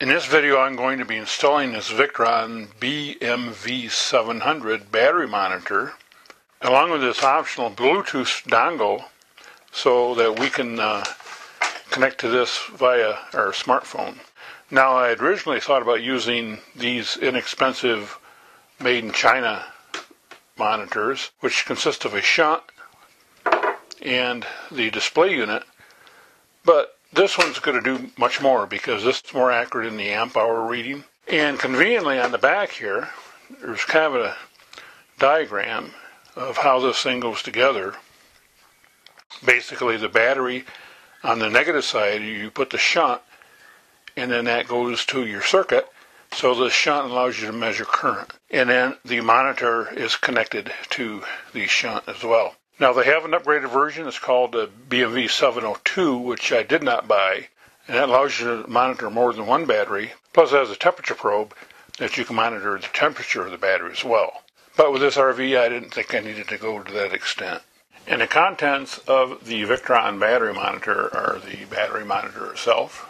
In this video I'm going to be installing this Victron BMV700 battery monitor along with this optional Bluetooth dongle so that we can uh, connect to this via our smartphone. Now I had originally thought about using these inexpensive made in China monitors which consist of a shunt and the display unit but this one's going to do much more because this is more accurate in the amp hour reading. And conveniently on the back here, there's kind of a diagram of how this thing goes together. Basically, the battery on the negative side, you put the shunt, and then that goes to your circuit. So the shunt allows you to measure current. And then the monitor is connected to the shunt as well. Now they have an upgraded version. It's called the BMV 702, which I did not buy, and that allows you to monitor more than one battery. Plus, it has a temperature probe that you can monitor the temperature of the battery as well. But with this RV, I didn't think I needed to go to that extent. And the contents of the Victron battery monitor are the battery monitor itself.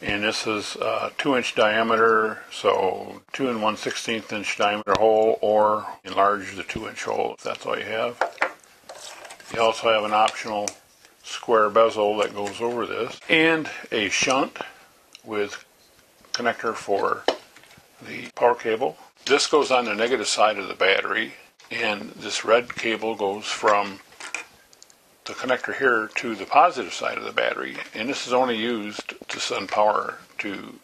And this is a 2 inch diameter, so 2 and 1 16th inch diameter hole, or enlarge the 2 inch hole if that's all you have. You also have an optional square bezel that goes over this and a shunt with connector for the power cable. This goes on the negative side of the battery and this red cable goes from the connector here to the positive side of the battery and this is only used to send power to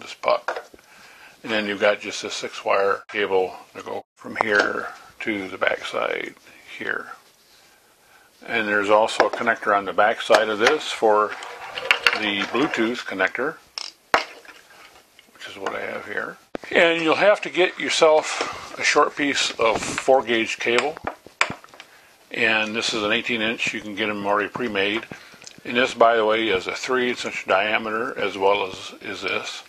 this puck. And then you've got just a six wire cable to go from here to the back side here. And there's also a connector on the back side of this for the Bluetooth connector, which is what I have here. And you'll have to get yourself a short piece of 4 gauge cable. And this is an 18 inch, you can get them already pre-made. And this, by the way, is a 3 inch diameter as well as is this.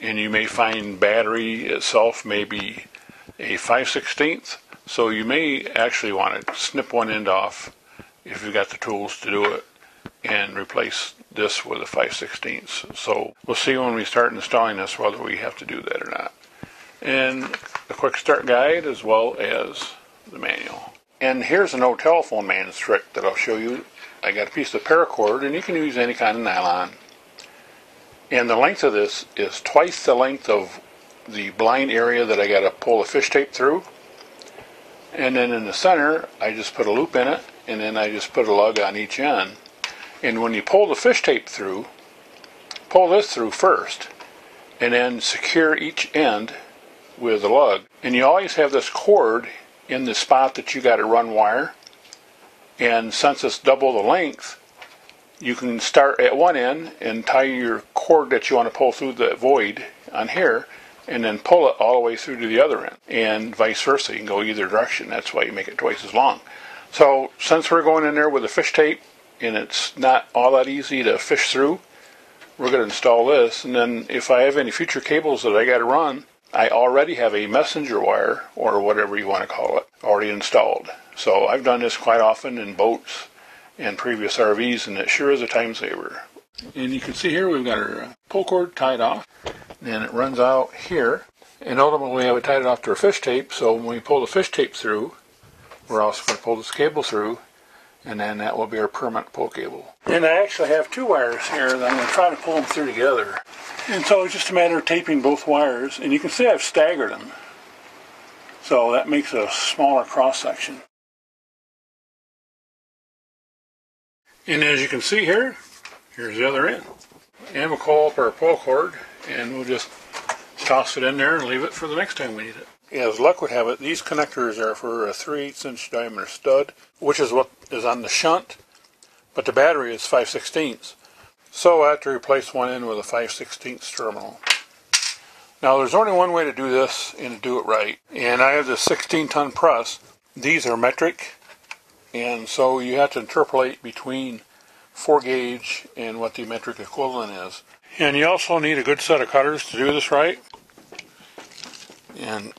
And you may find battery itself may be a 5 16th so you may actually want to snip one end off if you've got the tools to do it and replace this with a 5 16 So we'll see when we start installing this whether we have to do that or not. And a quick start guide as well as the manual. And here's an old telephone man's trick that I'll show you. I got a piece of paracord and you can use any kind of nylon. And the length of this is twice the length of the blind area that I got to pull the fish tape through. And then in the center, I just put a loop in it, and then I just put a lug on each end. And when you pull the fish tape through, pull this through first, and then secure each end with a lug. And you always have this cord in the spot that you got to run wire. And since it's double the length, you can start at one end and tie your cord that you want to pull through the void on here and then pull it all the way through to the other end, and vice versa. You can go either direction. That's why you make it twice as long. So since we're going in there with a fish tape, and it's not all that easy to fish through, we're going to install this. And then if I have any future cables that I got to run, I already have a messenger wire, or whatever you want to call it, already installed. So I've done this quite often in boats and previous RVs, and it sure is a time saver. And you can see here we've got our uh, pull cord tied off and it runs out here. And ultimately we have it tied off to our fish tape, so when we pull the fish tape through, we're also going to pull this cable through, and then that will be our permanent pull cable. And I actually have two wires here that I'm going to try to pull them through together. And so it's just a matter of taping both wires, and you can see I've staggered them. So that makes a smaller cross section. And as you can see here, here's the other end. And we'll call up our pull cord and we'll just toss it in there and leave it for the next time we need it. As luck would have it, these connectors are for a 3 8 inch diameter stud, which is what is on the shunt, but the battery is 5 16 So I have to replace one end with a 5 16 terminal. Now there's only one way to do this and to do it right, and I have this 16 ton press. These are metric, and so you have to interpolate between 4 gauge and what the metric equivalent is. And you also need a good set of cutters to do this right. And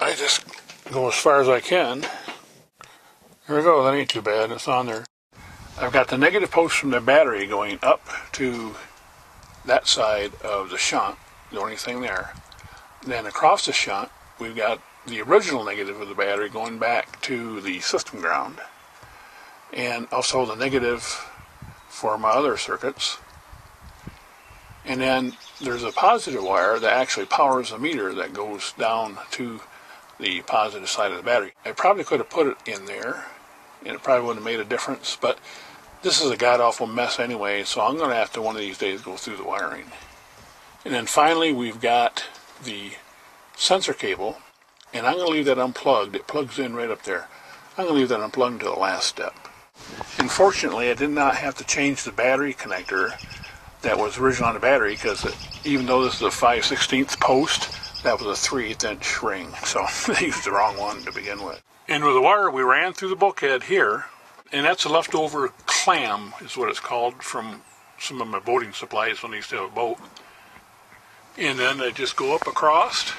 I just go as far as I can. There we go, that ain't too bad, it's on there. I've got the negative post from the battery going up to that side of the shunt, the only thing there. Then across the shunt, we've got the original negative of the battery going back to the system ground. And also the negative for my other circuits. And then there's a positive wire that actually powers the meter that goes down to the positive side of the battery. I probably could have put it in there and it probably wouldn't have made a difference, but this is a god awful mess anyway, so I'm going to have to one of these days go through the wiring. And then finally, we've got the sensor cable, and I'm going to leave that unplugged. It plugs in right up there. I'm going to leave that unplugged until the last step. Unfortunately, I did not have to change the battery connector that was originally on the battery because even though this is a 5 16 post, that was a 3 8 inch ring, so they used the wrong one to begin with. And with the wire, we ran through the bulkhead here, and that's a leftover clam, is what it's called, from some of my boating supplies when I used to have a boat. And then they just go up across,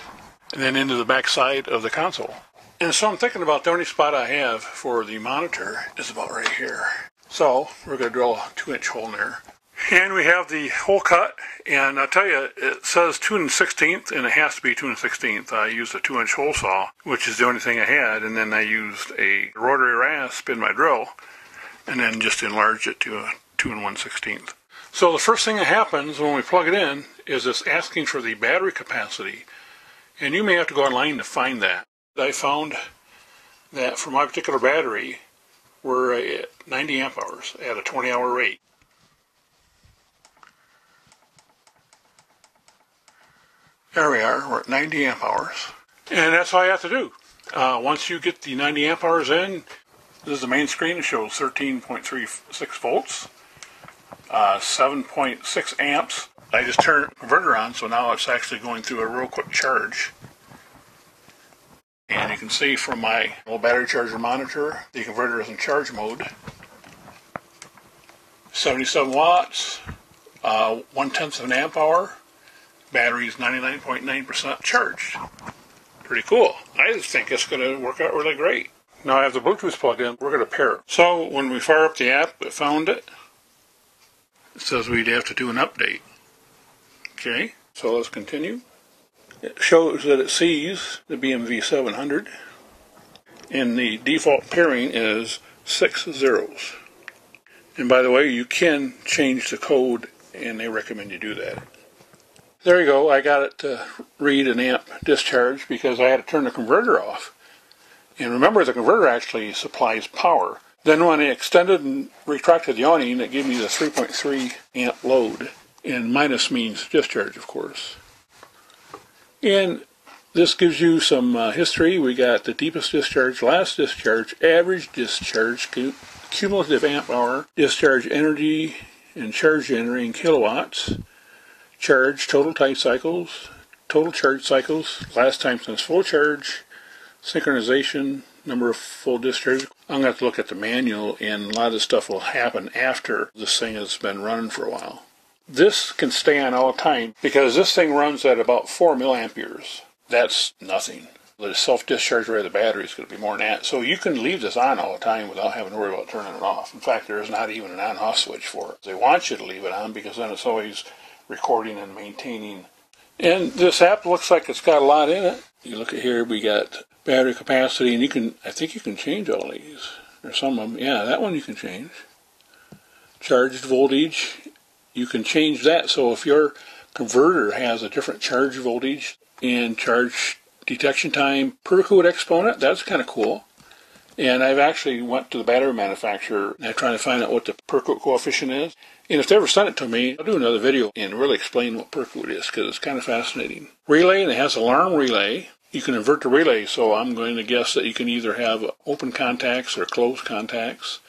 and then into the back side of the console. And so I'm thinking about the only spot I have for the monitor is about right here. So we're going to drill a two inch hole in there. And we have the hole cut, and I'll tell you, it says 2 and 16th, and it has to be 2 and 16th. I used a 2 inch hole saw, which is the only thing I had, and then I used a rotary rasp in my drill, and then just enlarged it to a 2 and 1 16th. So the first thing that happens when we plug it in is it's asking for the battery capacity, and you may have to go online to find that. I found that for my particular battery, we're at 90 amp hours at a 20 hour rate. There we are, we're at 90 amp hours. And that's all you have to do. Uh, once you get the 90 amp hours in, this is the main screen. It shows 13.36 volts, uh, 7.6 amps. I just turned the converter on, so now it's actually going through a real quick charge. And you can see from my little battery charger monitor, the converter is in charge mode. 77 watts, uh, one tenth of an amp hour, battery is 99.9% charged. Pretty cool. I think it's going to work out really great. Now I have the Bluetooth plugged in, we're going to pair it. So when we fire up the app that found it, it says we'd have to do an update. Okay, so let's continue. It shows that it sees the BMV 700 and the default pairing is six zeros. And by the way, you can change the code and they recommend you do that. There you go. I got it to read an amp discharge because I had to turn the converter off. And remember, the converter actually supplies power. Then when I extended and retracted the awning, it gave me the 3.3 amp load. And minus means discharge, of course. And this gives you some uh, history. We got the deepest discharge, last discharge, average discharge, cumulative amp hour, discharge energy, and charge energy in kilowatts charge, total type cycles, total charge cycles, last time since full charge, synchronization, number of full discharge. I'm going to have to look at the manual, and a lot of stuff will happen after this thing has been running for a while. This can stay on all time because this thing runs at about 4 milliamperes. That's nothing. The self-discharge rate of the battery is going to be more than that. So you can leave this on all the time without having to worry about turning it off. In fact, there is not even an on-off switch for it. They want you to leave it on because then it's always recording and maintaining. And this app looks like it's got a lot in it. You look at here, we got battery capacity, and you can, I think you can change all these, or some of them. Yeah, that one you can change. Charged voltage, you can change that. So if your converter has a different charge voltage and charge detection time Peukert exponent, that's kind of cool. And I've actually went to the battery manufacturer and I'm trying to find out what the Peukert coefficient is. And if they ever send it to me, I'll do another video and really explain what Peukert is because it's kind of fascinating. Relay, and it has alarm relay. You can invert the relay, so I'm going to guess that you can either have open contacts or closed contacts.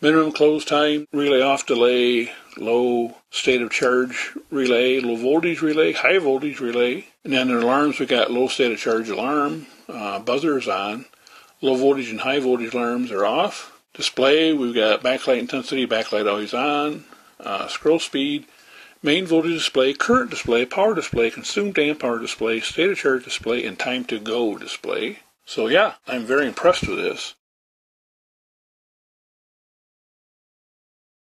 Minimum close time, relay off delay, low state of charge relay, low voltage relay, high voltage relay. And then in alarms, we got low state of charge alarm, uh, buzzers on. Low voltage and high voltage alarms are off. Display, we've got backlight intensity, backlight always on, uh, scroll speed, main voltage display, current display, power display, consumed amp hour display, state of charge display, and time to go display. So yeah, I'm very impressed with this.